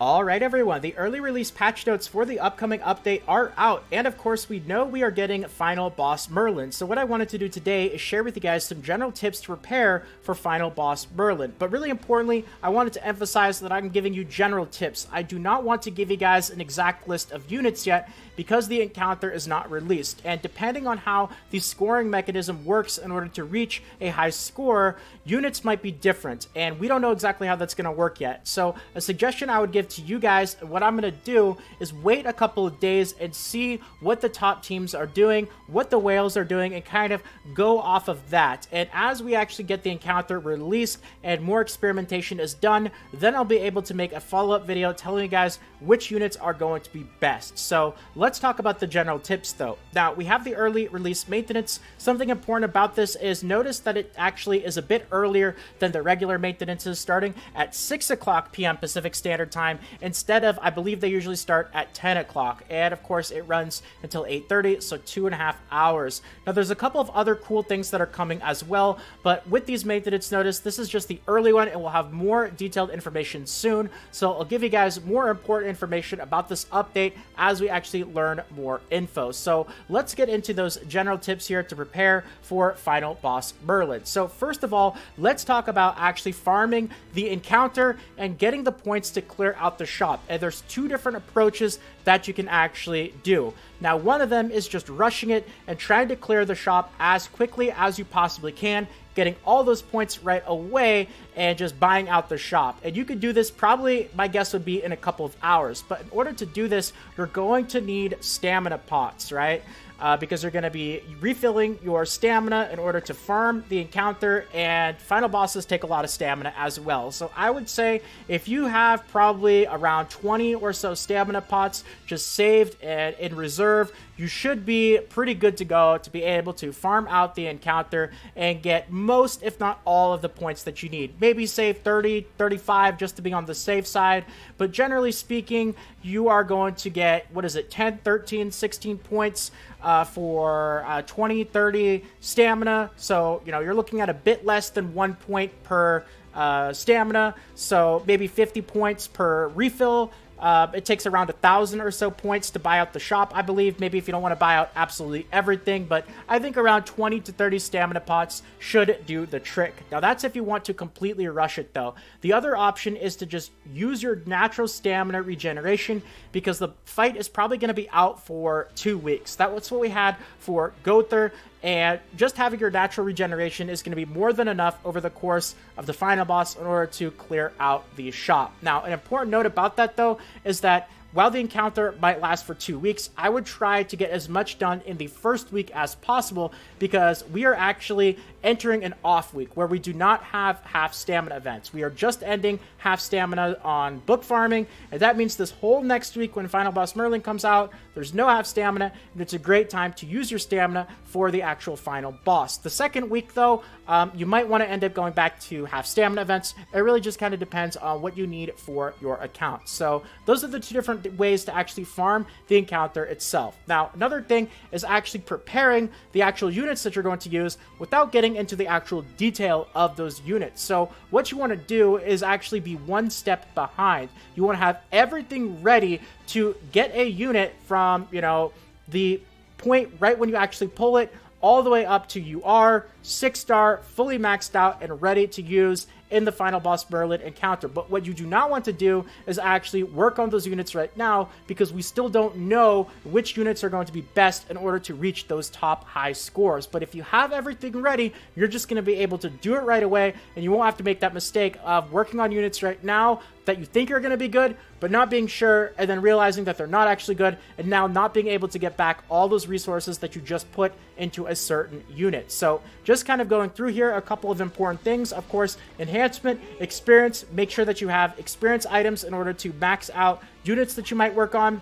Alright everyone, the early release patch notes for the upcoming update are out, and of course we know we are getting Final Boss Merlin, so what I wanted to do today is share with you guys some general tips to prepare for Final Boss Merlin. But really importantly, I wanted to emphasize that I'm giving you general tips. I do not want to give you guys an exact list of units yet, because the encounter is not released, and depending on how the scoring mechanism works in order to reach a high score, units might be different, and we don't know exactly how that's going to work yet. So a suggestion I would give to you guys, what I'm going to do is wait a couple of days and see what the top teams are doing, what the whales are doing, and kind of go off of that. And as we actually get the encounter released and more experimentation is done, then I'll be able to make a follow-up video telling you guys which units are going to be best. So let's talk about the general tips though. Now, we have the early release maintenance. Something important about this is notice that it actually is a bit earlier than the regular maintenances starting at 6 o'clock p.m. Pacific Standard Time instead of, I believe they usually start at 10 o'clock. And of course, it runs until 8.30, so two and a half hours. Now, there's a couple of other cool things that are coming as well, but with these maintenance notice, this is just the early one, and we'll have more detailed information soon. So I'll give you guys more important information about this update as we actually learn more info. So let's get into those general tips here to prepare for Final Boss Merlin. So first of all, let's talk about actually farming the encounter and getting the points to clear out the shop. And there's two different approaches that you can actually do. Now, one of them is just rushing it and trying to clear the shop as quickly as you possibly can, getting all those points right away and just buying out the shop. And you could do this probably, my guess would be in a couple of hours. But in order to do this, you're going to need stamina pots, right? uh, because you're going to be refilling your stamina in order to farm the encounter, and final bosses take a lot of stamina as well. So I would say if you have probably around 20 or so stamina pots just saved and in reserve, you should be pretty good to go to be able to farm out the encounter and get most, if not all, of the points that you need. Maybe save 30, 35 just to be on the safe side, but generally speaking, you are going to get, what is it, 10, 13, 16 points uh, for uh, 20, 30 stamina. So, you know, you're looking at a bit less than one point per uh, stamina. So maybe 50 points per refill uh, it takes around a thousand or so points to buy out the shop, I believe. Maybe if you don't want to buy out absolutely everything, but I think around 20 to 30 stamina pots should do the trick. Now, that's if you want to completely rush it, though. The other option is to just use your natural stamina regeneration because the fight is probably going to be out for two weeks. That's what we had for Gowther and just having your natural regeneration is going to be more than enough over the course of the final boss in order to clear out the shop. Now, an important note about that, though, is that while the encounter might last for two weeks, I would try to get as much done in the first week as possible because we are actually entering an off week where we do not have half stamina events. We are just ending half stamina on book farming, and that means this whole next week when Final Boss Merlin comes out, there's no half stamina, and it's a great time to use your stamina for the actual final boss. The second week, though, um, you might want to end up going back to half stamina events. It really just kind of depends on what you need for your account. So those are the two different ways to actually farm the encounter itself. Now, another thing is actually preparing the actual units that you're going to use without getting into the actual detail of those units. So what you want to do is actually be one step behind. You want to have everything ready to get a unit from, you know, the point right when you actually pull it all the way up to you are 6 star, fully maxed out, and ready to use in the final boss Merlin encounter. But what you do not want to do is actually work on those units right now because we still don't know which units are going to be best in order to reach those top high scores. But if you have everything ready, you're just going to be able to do it right away and you won't have to make that mistake of working on units right now that you think are going to be good, but not being sure, and then realizing that they're not actually good, and now not being able to get back all those resources that you just put into a certain unit. So just kind of going through here, a couple of important things. Of course, enhancement, experience, make sure that you have experience items in order to max out units that you might work on.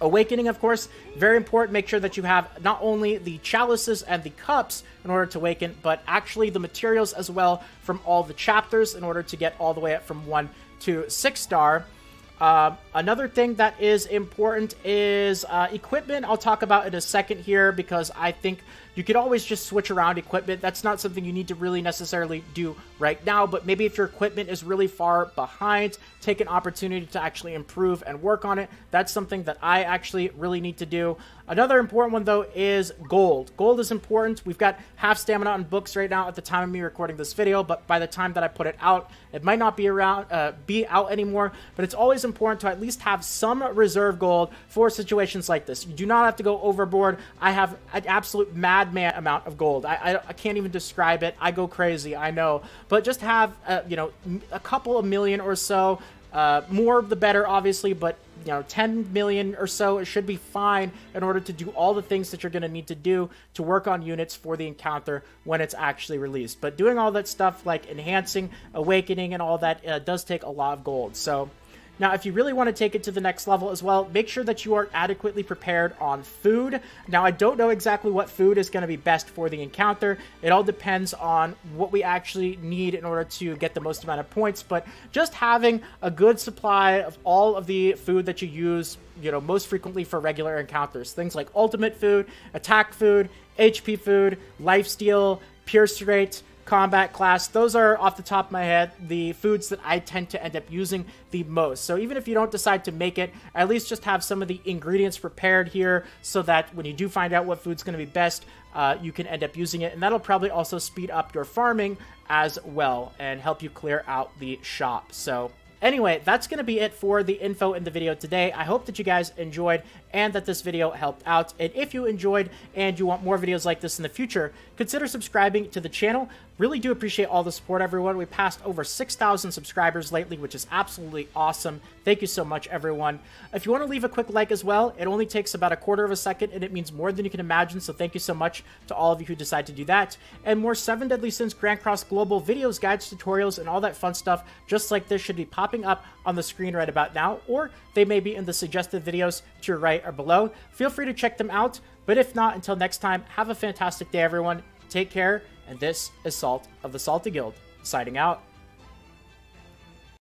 Awakening, of course, very important. Make sure that you have not only the chalices and the cups in order to awaken, but actually the materials as well from all the chapters in order to get all the way up from 1 to 6 star. Um, another thing that is important is uh, equipment. I'll talk about in a second here because I think you could always just switch around equipment. That's not something you need to really necessarily do right now, but maybe if your equipment is really far behind, take an opportunity to actually improve and work on it. That's something that I actually really need to do. Another important one, though, is gold. Gold is important. We've got half stamina on books right now at the time of me recording this video, but by the time that I put it out, it might not be around, uh, be out anymore, but it's always important to at least have some reserve gold for situations like this. You do not have to go overboard. I have an absolute madman amount of gold. I, I, I can't even describe it. I go crazy, I know, but just have, uh, you know, a couple of million or so uh, more the better, obviously, but you know, 10 million or so, it should be fine in order to do all the things that you're going to need to do to work on units for the encounter when it's actually released. But doing all that stuff like enhancing, awakening, and all that uh, does take a lot of gold. So now, if you really want to take it to the next level as well, make sure that you are adequately prepared on food. Now, I don't know exactly what food is going to be best for the encounter. It all depends on what we actually need in order to get the most amount of points, but just having a good supply of all of the food that you use, you know, most frequently for regular encounters. Things like ultimate food, attack food, HP food, lifesteal, pierce straight, combat class. Those are, off the top of my head, the foods that I tend to end up using the most. So even if you don't decide to make it, at least just have some of the ingredients prepared here so that when you do find out what food's going to be best, uh, you can end up using it. And that'll probably also speed up your farming as well and help you clear out the shop. So Anyway, that's going to be it for the info in the video today. I hope that you guys enjoyed and that this video helped out. And if you enjoyed and you want more videos like this in the future, consider subscribing to the channel. Really do appreciate all the support, everyone. We passed over 6,000 subscribers lately, which is absolutely awesome. Thank you so much, everyone. If you want to leave a quick like as well, it only takes about a quarter of a second, and it means more than you can imagine, so thank you so much to all of you who decide to do that. And more 7 Deadly Sins Grand Cross Global videos, guides, tutorials, and all that fun stuff just like this should be popping up on the screen right about now, or they may be in the suggested videos to your right or below. Feel free to check them out, but if not, until next time, have a fantastic day, everyone. Take care, and this is Salt of the Salty Guild, signing out.